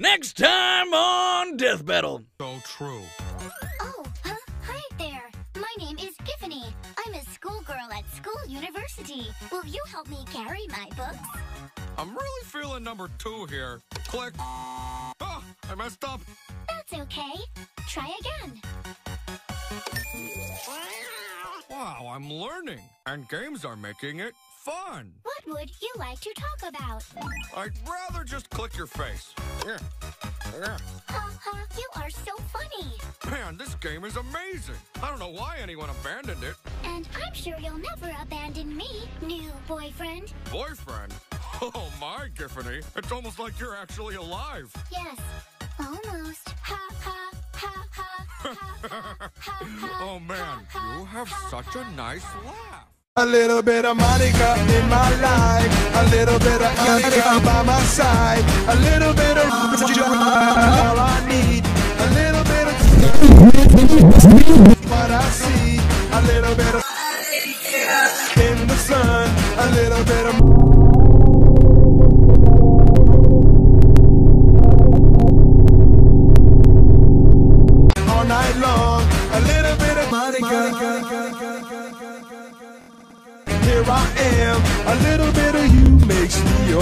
Next time on Death Battle. So true. Oh, huh? Hi there. My name is Giffany. I'm a schoolgirl at School University. Will you help me carry my books? I'm really feeling number two here. Click. Oh, I messed up. That's okay. Try again. Wow, I'm learning. And games are making it fun. What would you like to talk about? I'd rather just click your face. Yeah. Yeah. Ha ha, you are so funny. Man, this game is amazing. I don't know why anyone abandoned it. And I'm sure you'll never abandon me, new boyfriend. Boyfriend? Oh my, Giffany. It's almost like you're actually alive. Yes, Oh man, you have such a nice laugh. A little bit of Monica in my life, a little bit of Monica by my side, a little bit of all I need, a little bit of what I see, a little bit of in the sun, a little bit of Here I am, a little bit of you makes me